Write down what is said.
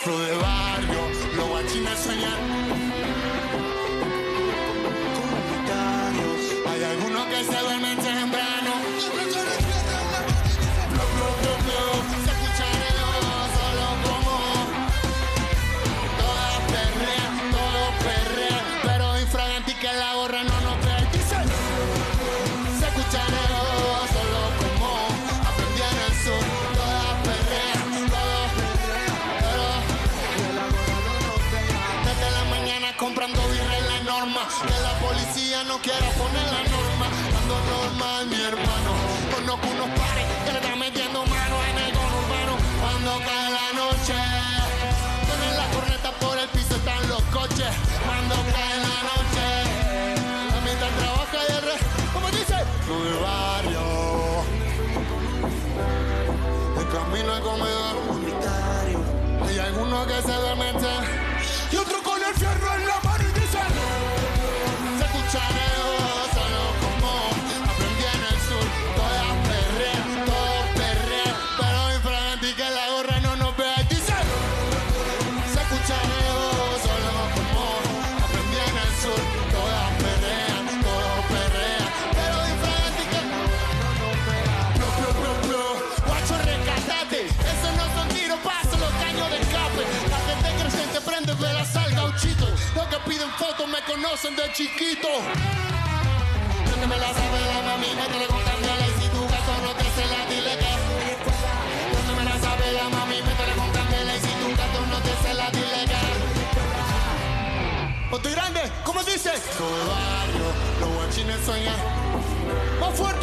Flow de barrio, los guachines soñan Que la policía no quiera poner la norma. Ando normal, mi hermano. Conozco unos pares que le están metiendo mano en el urbano. Cuando cae la noche. Ponen la corneta por el piso, están los coches. Cuando cae la noche. La mitad trabaja y el resto, ¿cómo dice? Con el barrio. El camino al comedor. Hay algunos que se duermen y otros con el fierro en la mano conocen de chiquito. No te me la sabe la mami, métele con candela Y si tu gato no te se la dile que No te me la sabe la mami, métele con candela Y si tu gato no te se la dile que Estoy grande, ¿cómo dice? Todo el barrio, los guachines sueñan. Más fuerte